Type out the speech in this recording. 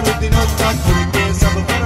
rutinosa, con quien se abofaron.